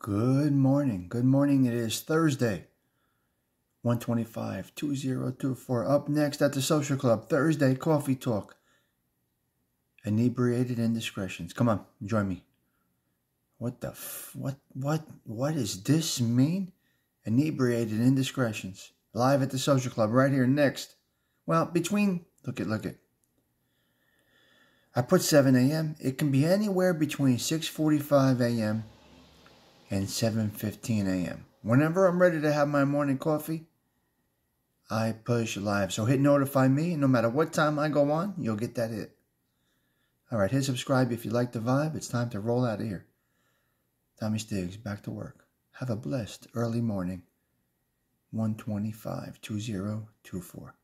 Good morning. Good morning. It is Thursday. 125 2024. Up next at the Social Club, Thursday Coffee Talk. Inebriated indiscretions. Come on, join me. What the f- what what what does this mean? Inebriated indiscretions. Live at the Social Club right here next. Well, between look it, look it. I put 7 a.m. It can be anywhere between 6:45 a.m. and 7:15 a.m. Whenever I'm ready to have my morning coffee, I push live. So hit notify me, no matter what time I go on, you'll get that hit. All right, hit subscribe if you like the vibe. It's time to roll out of here. Tommy Stigs, back to work. Have a blessed early morning. 125 2024.